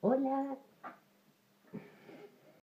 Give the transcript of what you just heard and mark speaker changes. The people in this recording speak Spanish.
Speaker 1: Hola,